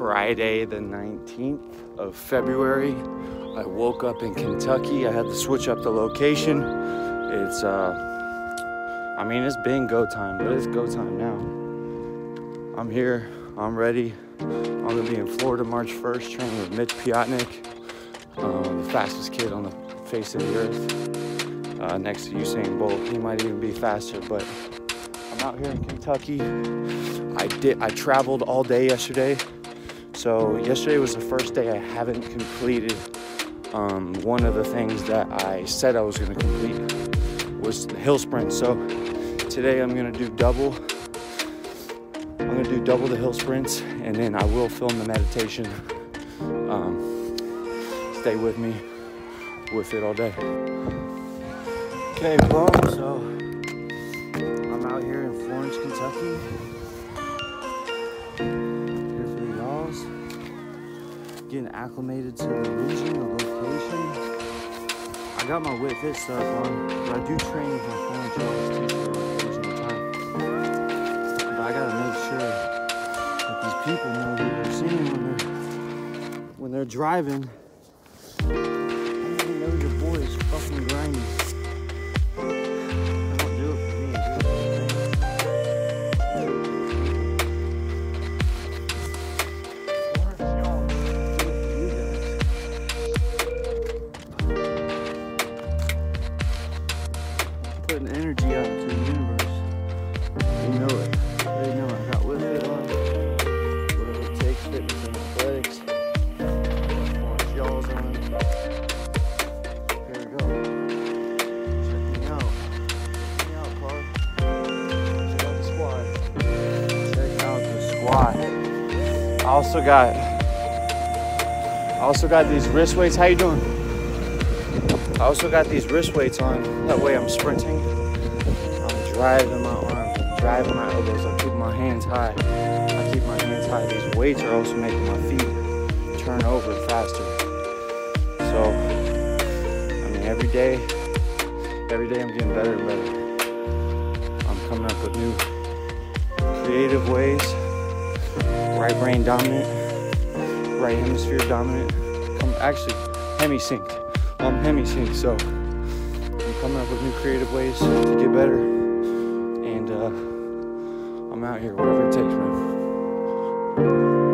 Friday, the 19th of February. I woke up in Kentucky. I had to switch up the location. It's, uh, I mean, it's been go time, but it's go time now. I'm here, I'm ready. I'm gonna be in Florida March 1st training with Mitch Piotnik, um, the fastest kid on the face of the earth, uh, next to Usain Bolt. He might even be faster, but I'm out here in Kentucky. I did. I traveled all day yesterday, so yesterday was the first day I haven't completed um, one of the things that I said I was going to complete was the hill sprint. So today I'm going to do double. I'm going to do double the hill sprints, and then I will film the meditation. Um, stay with me with it all day. Okay, boom. So I'm out here in Florence, Kentucky. Getting acclimated to the region, the location. I got my Wit Fit stuff on, but I do train with my occasional time. But I gotta make sure that these people know who they're seeing when they're when they're driving. Putting energy out into the universe. They know it. They know I got with it on. Whatever it takes, fitness and athletics. Orange y'all's on. Here we go. Check me out. Check me out, Carl. Check out the squad. Check out the squad. I also got I also got these wrist weights. How you doing? I also got these wrist weights on. That way I'm sprinting. I'm driving my arms, driving my elbows. I'm keeping my hands high. I keep my hands high. These weights are also making my feet turn over faster. So, I mean, every day, every day I'm getting better and better. I'm coming up with new creative ways. Right brain dominant, right hemisphere dominant. Come actually hemi-synced. I'm hemi-synced, so I'm coming up with new creative ways to get better. And uh, I'm out here, whatever it takes, man.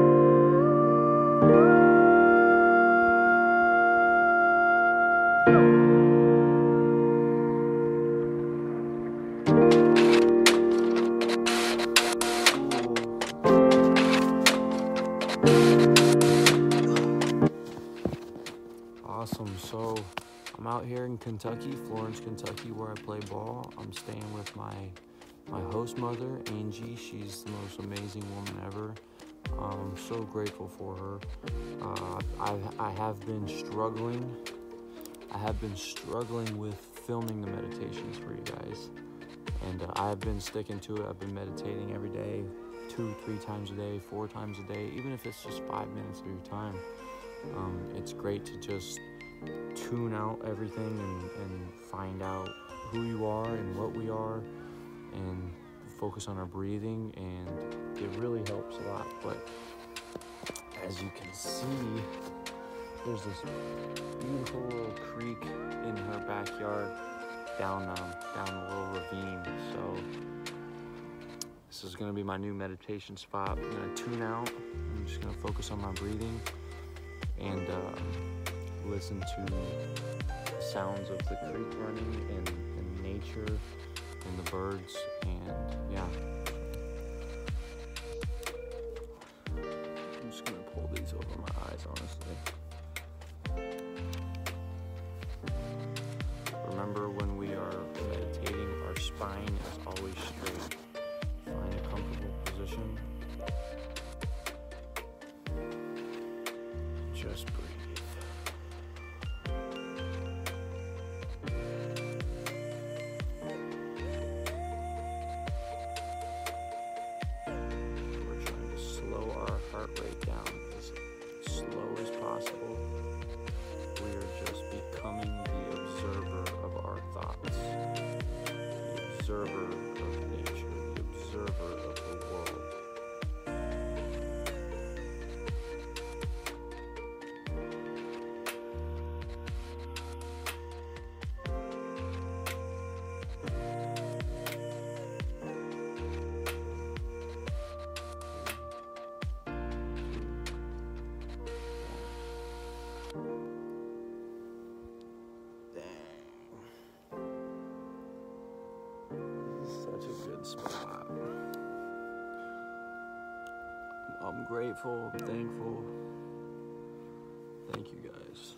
Awesome. So I'm out here in Kentucky, Florence, Kentucky, where I play ball. I'm staying with my my host mother, Angie. She's the most amazing woman ever. I'm so grateful for her. Uh, I, I have been struggling. I have been struggling with filming the meditations for you guys. And uh, I have been sticking to it. I've been meditating every day, two, three times a day, four times a day, even if it's just five minutes of your time. Um, it's great to just tune out everything and, and find out who you are and what we are and focus on our breathing and it really helps a lot. But as you can see there's this beautiful little creek in her backyard down um, down a little ravine. So this is going to be my new meditation spot. I'm going to tune out. I'm just going to focus on my breathing and uh, listen to the sounds of the creek running and, and nature and the birds and yeah. I'm just gonna pull these over my eyes honestly. Just breathe. We're trying to slow our heart rate down as slow as possible. We are just becoming the observer of our thoughts, the observer spot. I'm grateful, I'm thankful. Thank you guys.